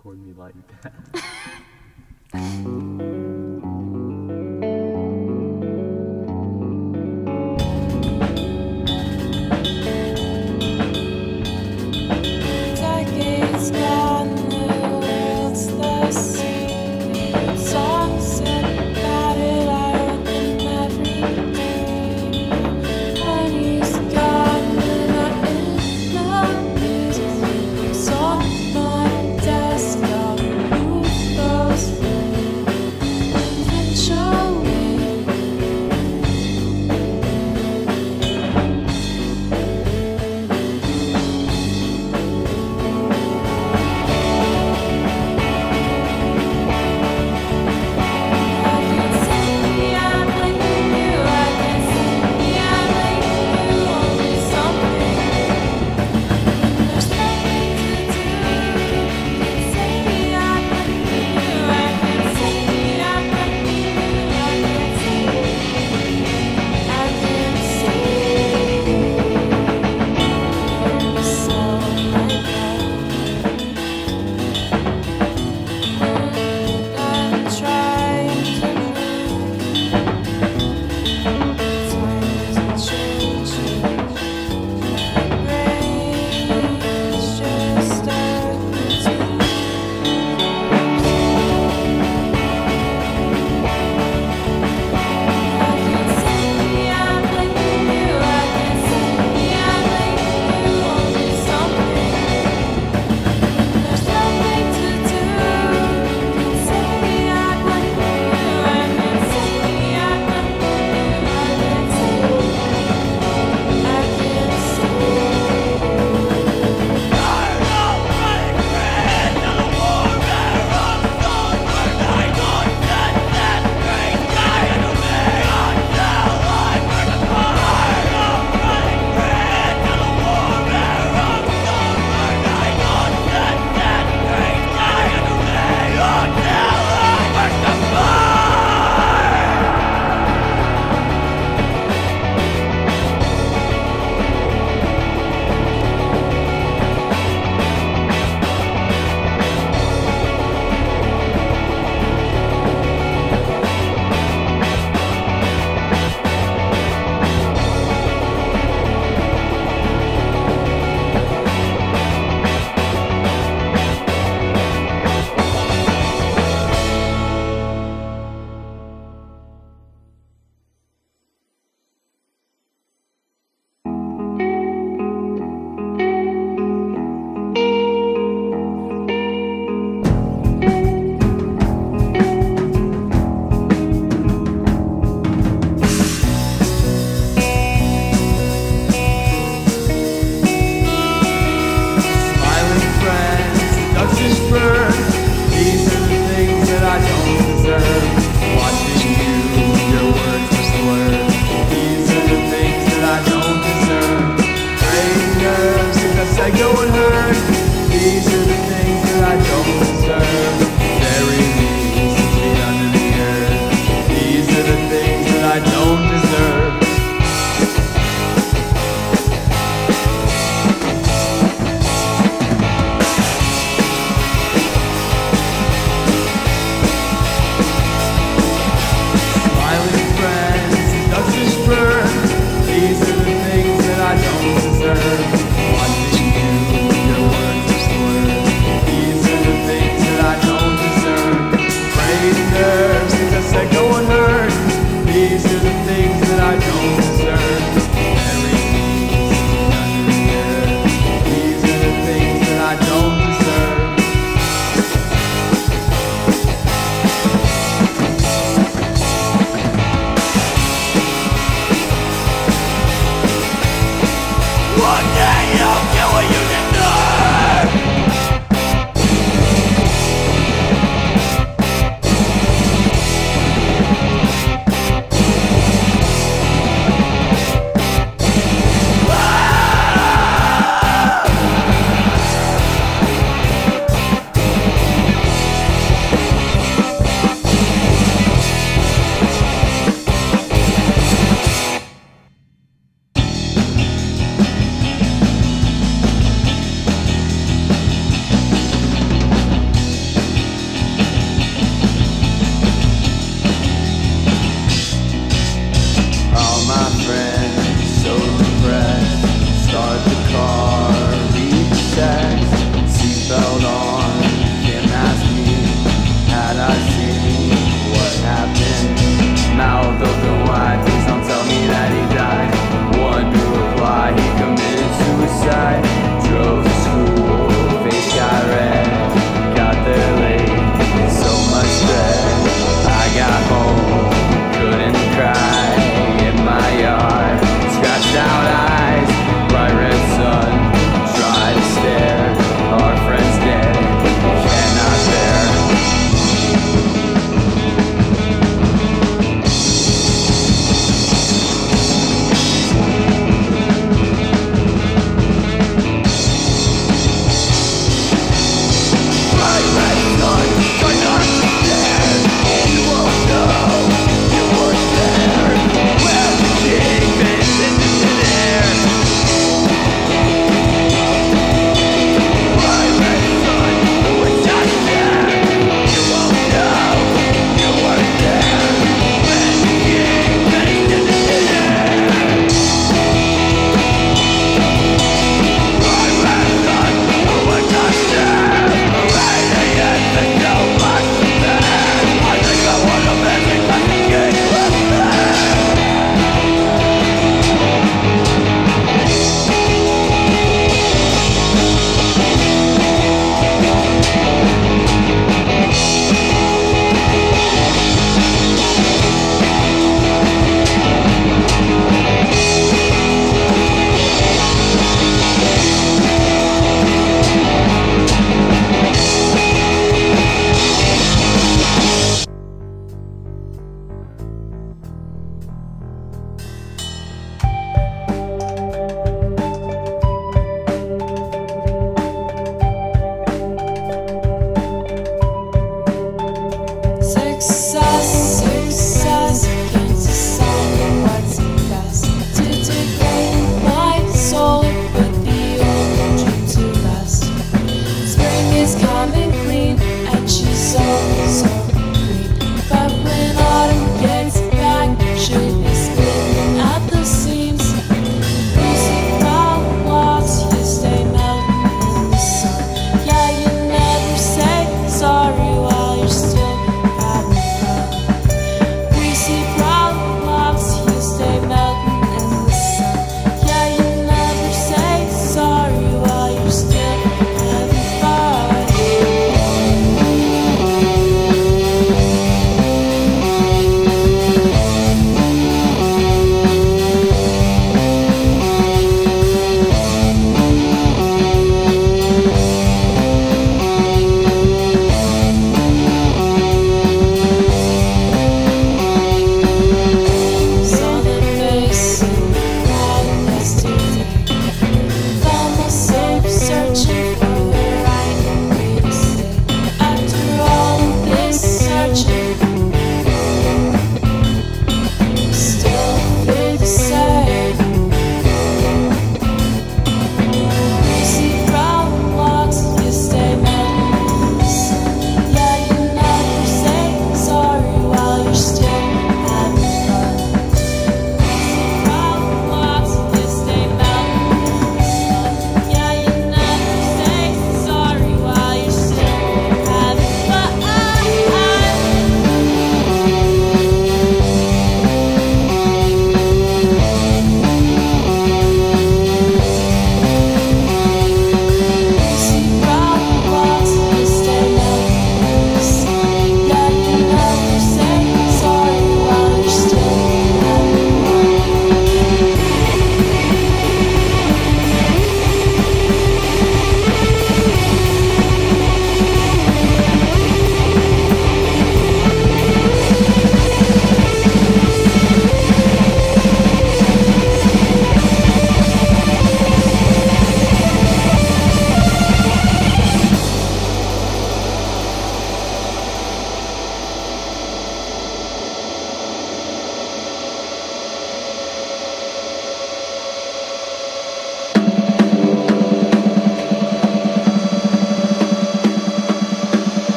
record me like that. These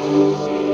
Música